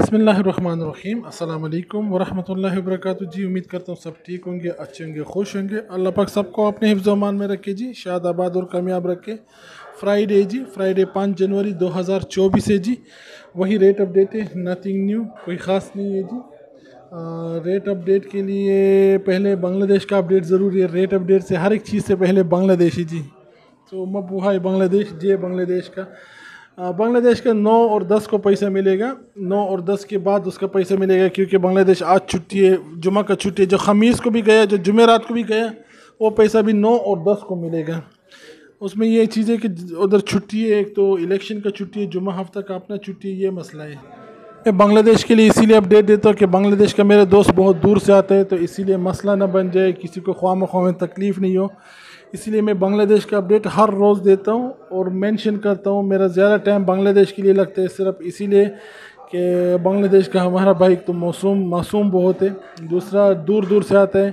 بسم اللہ الرحمن الرحیم۔ السلام علیکم ورحمۃ اللہ وبرکاتہ۔ جی امید کرتا ہوں سب ٹھیک ہوں گے، اچھے ہوں گے، خوش ہوں گے۔ اللہ پاک سب کو اپنے حفظ و امان میں رکھے۔ جی شاد آباد اور کامیاب رکھے۔ فرائیڈے جی فرائیڈے پانچ جنوری دو ہزار چوبیس ہے۔ جی وہی ریٹ اپ ڈیٹ ہے۔ نتھنگ نیو، کوئی خاص نہیں ہے۔ جی ریٹ اپ ڈیٹ کے لیے پہلے بنگلہ دیش کا اپڈیٹ ضروری ہے۔ ریٹ اپ ڈیٹ سے ہر ایک چیز سے پہلے بنگلہ دیش ہی جی تو مبوہا ہے بنگلہ دیش، جے بنگلہ دیش کا۔ بنگلہ دیش کا نو اور دس کو پیسہ ملے گا۔ نو اور دس کے بعد اس کا پیسہ ملے گا کیونکہ بنگلہ دیش آج چھٹی ہے، جمعہ کا چھٹی ہے۔ جو خمیز کو بھی گیا، جو جمعرات کو بھی گیا، وہ پیسہ بھی نو اور دس کو ملے گا۔ اس میں یہ چیز ہے کہ ادھر چھٹی ہے، ایک تو الیکشن کا چھٹی ہے، جمعہ ہفتہ کا اپنا چھٹی ہے، یہ مسئلہ ہے۔ میں بنگلہ دیش کے لیے اسی لیے اپڈیٹ دیتا ہوں کہ بنگلہ دیش کا میرے دوست بہت دور سے آتے ہیں تو اسی لیے مسئلہ نہ بن جائے، کسی کو خواہ مخواہ میں تکلیف نہیں ہو۔ اسی لیے میں بنگلہ دیش کا اپڈیٹ ہر روز دیتا ہوں اور مینشن کرتا ہوں. میرا زیادہ ٹائم بنگلہ دیش کے لیے لگتا ہے. صرف اسی لیے کہ بنگلہ دیش کا ہمارا بھائی تو موسوم معصوم بہت ہے. دوسرا دور دور سے آتا ہے.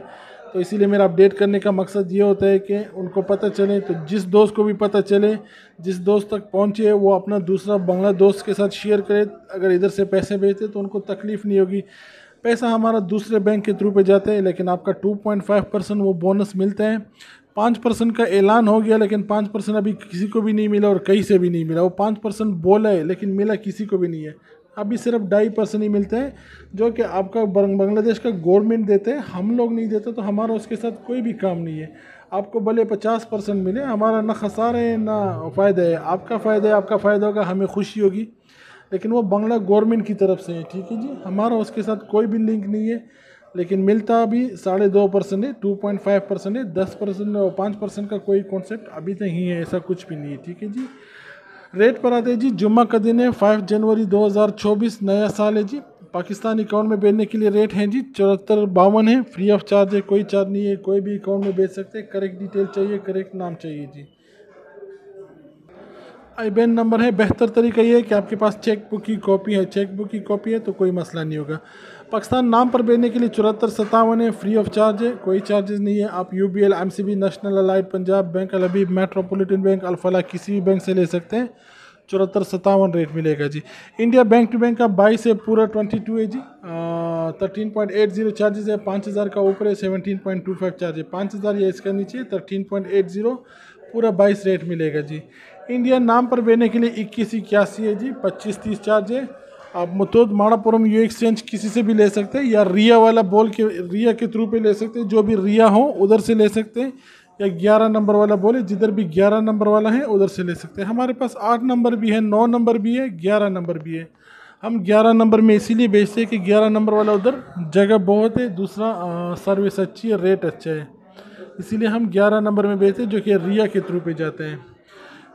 تو اسی لیے میرا اپڈیٹ کرنے کا مقصد یہ ہوتا ہے کہ ان کو پتہ چلے. تو جس دوست کو بھی پتہ چلے، جس دوست تک پہنچے، وہ اپنا دوسرا بنگلہ دوست کے ساتھ شیئر کرے. اگر ادھر سے پیسے بھیجتے تو ان کو تکلیف نہیں ہوگی. پیسہ ہمارا دوسرے بینک کے تھرو پہ جاتا ہے، لیکن آپ کا ٹو پوائنٹ فائیو پرسنٹ وہ بونس ملتا ہے. پانچ پرسنٹ کا اعلان ہو گیا لیکن پانچ پرسنٹ ابھی کسی کو بھی نہیں ملا اور کہیں سے بھی نہیں ملا۔ وہ پانچ پرسنٹ بولا ہے لیکن ملا کسی کو بھی نہیں ہے۔ ابھی صرف ڈھائی پرسنٹ ہی ملتے ہیں جو کہ آپ کا بنگلہ دیش کا گورنمنٹ دیتے ہیں۔ ہم لوگ نہیں دیتے تو ہمارا اس کے ساتھ کوئی بھی کام نہیں ہے۔ آپ کو بھلے پچاس پرسنٹ ملے، ہمارا نہ خسارہ ہے نہ فائدہ ہے۔ آپ کا فائدہ ہے، آپ کا فائدہ ہوگا، ہمیں خوشی ہوگی۔ لیکن وہ بنگلہ گورنمنٹ کی طرف سے ہے ٹھیک ہے جی؟ ہمارا اس کے ساتھ کوئی بھی لنک نہیں ہے۔ لیکن ملتا بھی ساڑھے دو پرسنٹ ہے ٹو پوائنٹ فائیو پرسنٹ ہے، دس پرسنٹ پانچ پرسنٹ کا کوئی کانسیپٹ ابھی نہیں ہے، ایسا کچھ بھی نہیں ہے، ٹھیک ہے جی؟ ریٹ پر آتے جی جمعہ کا دن ہے فائیو جنوری دو ہزار چوبیس، نیا سال ہے جی۔ پاکستان اکاؤنٹ میں بھیجنے کے لیے ریٹ ہیں جی چوہتر باون ہے فری آف چارج ہے، کوئی چارج نہیں ہے، کوئی بھی اکاؤنٹ میں بھیج سکتے کریکٹ ڈیٹیل چاہیے کریکٹ نام چاہیے جی۔ آئی بین نمبر ہے، بہتر طریقہ یہ ہے کہ آپ کے پاس چیک بک کی کاپی ہے چیک بک کی کاپی ہے تو کوئی مسئلہ نہیں ہوگا۔ پاکستان نام پر بھیجنے کے لیے چورہتر ستاون ہے فری آف چارج ہے کوئی چارجز نہیں ہے آپ U B L M C B national allied Punjab bank Alhabib metropolitan bank Alfalah کسی بھی بینک سے لے سکتے ہیں۔ چورہتر ستاون ریٹ ملے گا جی۔ انڈیا بینک ٹو بینک کا بائیس ہے، پورا ٹوئنٹی ٹو ہے جی۔ Thirteen point eight zero charges ہے پانچ ہزار کا اوپر ہے seventeen point two five charge ہے پانچ ہزار یا اس کا نیچے تھرٹین پوائنٹ ایٹ زیرو پورا بائیس ریٹ ملے گا جی۔ انڈیا نام پر بھیجنے کے لیے اکیس اکیاسی ہے جی پچیس تیس چارج ہے آپ متود ماڑا پورم یو ایکسچینج کسی سے بھی لے سکتے ہیں یا ریا والا بول کے ریا کے تھرو پہ لے سکتے ہیں، جو بھی ریا ہوں ادھر سے لے سکتے ہیں، یا گیارہ نمبر والا بولے، جدھر بھی گیارہ نمبر والا ہے ادھر سے لے سکتے ہیں۔ ہمارے پاس آٹھ نمبر بھی ہے، نو نمبر بھی ہے، گیارہ نمبر بھی ہے۔ ہم گیارہ نمبر میں اسی لیے بیچتے ہیں کہ گیارہ نمبر والا ادھر جگہ بہت ہے، دوسرا سروس اچھی ہے، ریٹ اچھا ہے۔ اسی لیے ہم گیارہ نمبر میں بیچتے ہیں، جو کہ ریا کے تھرو پہ جاتے ہیں۔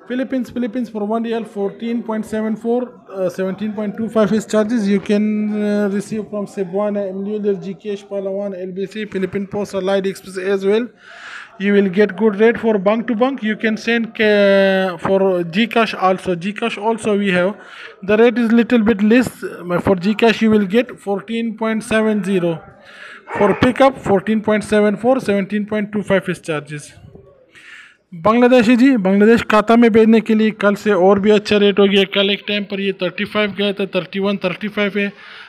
Philippines, Philippines for one year 14.74, uh, 17.25 is charges. You can uh, receive from Cebuana, Mueller, GKH, Palawan, LBC, Philippine Post, Allied Express as well. You will get good rate for bank to bank. You can send uh, for Gcash also. Gcash also we have. The rate is little bit less. Uh, for Gcash you will get 14.70. For pickup 14.74, 17.25 is charges. بنگلہ دیش جی بنگلہ دیش کھاتا میں بھیجنے کے لیے کل سے اور بھی اچھا ریٹ ہو گیا کل ایک ٹائم پر یہ تھرٹی فائیو گیا تھا تھرٹی ون تھرٹی فائیو ہے۔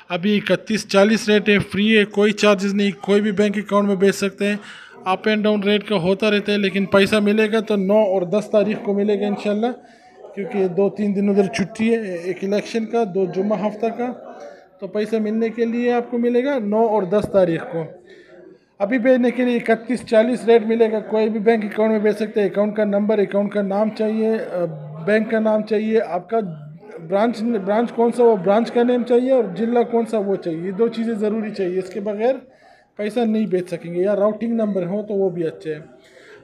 ابھی اکتیس، چالیس ریٹ ہے فری ہے، کوئی چارجز نہیں، کوئی بھی بینک اکاؤنٹ میں بھیج سکتے ہیں۔ اپ اینڈ ڈاؤن ریٹ کا ہوتا رہتا ہے، لیکن پیسہ ملے گا تو نو اور دس تاریخ کو ملے گا انشاءاللہ، کیونکہ دو تین دن ادھر چھٹی ہے، ایک الیکشن کا، دو جمعہ ہفتہ کا۔ تو پیسہ ملنے کے لیے آپ کو ملے گا نو اور دس تاریخ کو۔ ابھی بھیجنے کے لیے اکتیس چالیس ریٹ ملے گا۔ کوئی بھی بینک اکاؤنٹ میں بھیج سکتے ہیں۔ اکاؤنٹ کا نمبر، اکاؤنٹ کا نام چاہیے بینک کا نام چاہیے، آپ کا برانچ برانچ کون سا وہ برانچ کا نیم چاہیے اور ضلع کون سا وہ چاہیے۔ یہ دو چیزیں ضروری چاہیے۔ اس کے بغیر پیسہ نہیں بیچ سکیں گے یا راؤٹنگ نمبر ہو تو وہ بھی اچھے ہیں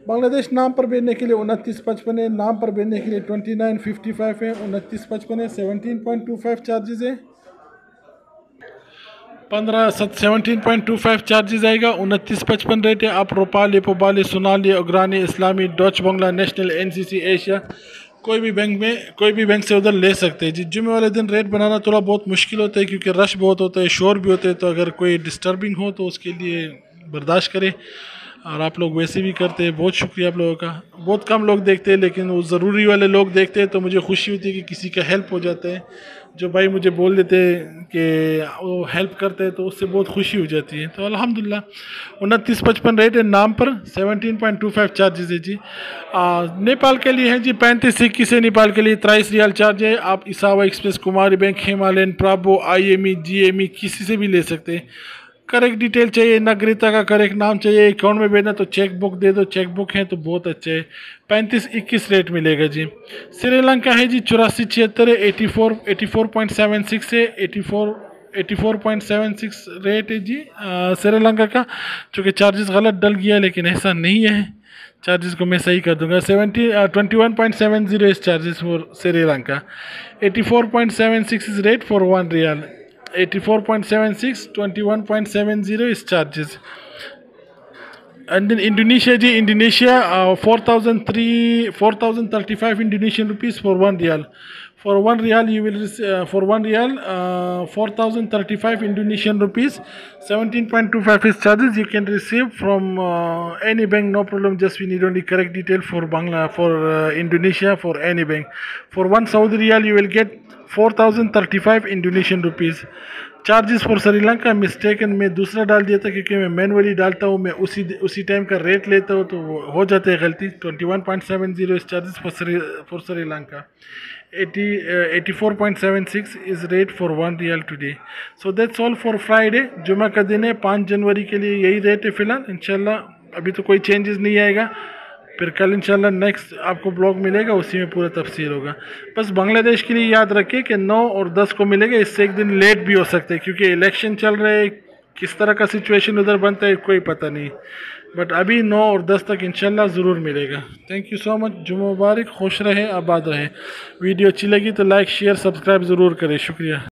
بنگلہ دیش نام پر بھیجنے کے لیے انتیس پچپن ہے۔ نام پر بھیجنے کے لیے ٹوئنٹی نائن ففٹی فائیو ہے۔ انتیس پچپن ہے۔ Seventeen point two five charges ہے پندرہ seventeen point two five charges آئے گا، انتیس پچپن ریٹ ہے۔ آپ Rupali Pubali Sonali Agrani, Islami, Dutch Bangla, national, N C C, Asia, کوئی بھی بینک میں، کوئی بھی بینک سے ادھر لے سکتے ہیں۔ جی جمعے والے دن ریٹ بنانا تھوڑا بہت مشکل ہوتا ہے کیونکہ رش بہت ہوتا ہے، شور بھی ہوتے ہے، تو اگر کوئی ڈسٹربنگ ہو تو اس کے لیے برداشت کرے اور آپ لوگ ویسے بھی کرتے ہیں، بہت شکریہ آپ لوگوں کا۔ بہت کم لوگ دیکھتے ہیں، لیکن وہ ضروری والے لوگ دیکھتے ہیں تو مجھے خوشی ہوتی ہے کہ کسی کا ہیلپ ہو جاتا ہے۔ جو بھائی مجھے بول دیتے کہ وہ ہیلپ کرتے تو اس سے بہت خوشی ہو جاتی ہے۔ تو الحمدللہ، انتیس پچپن ریٹ ہے نام پر، seventeen point two five charges ہے جی۔ نیپال کے لیے ہیں جی پینتیس، اکیس ہے نیپال کے لیے، ترائیس ریال چارج ہے۔ آپ اساوا express, Kumari bank, Himalayan, Prabhu, I M E G M E, کسی سے بھی لے سکتے ہیں۔ کریکٹ ڈیٹیل چاہیے نگریتا کا کریکٹ نام چاہیے، اکاؤنٹ میں بھیجنا تو چیک بک دے دو، چیک بک ہے تو بہت اچھے۔ ہے پینتیس، اکیس ریٹ ملے گا جی۔ سری لنکا ہے جی چوراسی چھہتر ہے eighty four eighty four point seven six ہے، eighty four eighty four point seven six rate ہے جی سری لنکا کا۔ چونکہ چارجز غلط ڈل گیا لیکن ایسا نہیں ہے۔ چارجز کو میں صحیح کر دوں گا۔ Seventy twenty one point seven zero is charges for Sri Lanka. Eighty four point seven six is rate for one riyal. 84.76 21.70 is charges. And then Indonesia ji Indonesia uh, 4003 4035 Indonesian rupees for 1 real for 1 real you will uh, for 1 real uh, 4035 Indonesian rupees. 17.25 is charges you can receive from uh, any bank. No problem. Just we need only correct detail for Bangla for uh, Indonesia for any bank. For 1 Saudi real you will get 4035 Indonesian rupees. Charges for Sri Lanka mistaken میں دوسرا ڈال دیا تھا کیونکہ میں manually ڈالتا ہوں، میں اسی اسی ٹائم کا ریٹ لیتا ہوں تو وہ ہو جاتے ہیں غلطی۔ Twenty one point seven zero is charges for Sri for Sri Lanka eighty eighty four point seven six is rate for one riyal today so that's all for Friday جمعہ کا دن ہے پانچ جنوری کے لیے یہی ریٹ ہے فی الحال۔ ان شاء اللہ ابھی تو کوئی چینجز نہیں آئے گا۔ پھر کل انشاءاللہ نیکسٹ آپ کو بلاگ ملے گا، اسی میں پورا تفصیل ہوگا۔ بس بنگلہ دیش کے لیے یاد رکھیں کہ نو اور دس کو ملے گا، اس سے ایک دن لیٹ بھی ہو سکتے ہیں، کیونکہ الیکشن چل رہے کس طرح کا سچویشن ادھر بنتا ہے، کوئی پتہ نہیں۔ بٹ ابھی نو اور دس تک انشاءاللہ ضرور ملے گا۔ تھینک یو سو مچ جمعہ مبارک، خوش رہے آباد رہے ویڈیو اچھی لگی تو لائک شیئر سبسکرائب ضرور کریں۔ شکریہ۔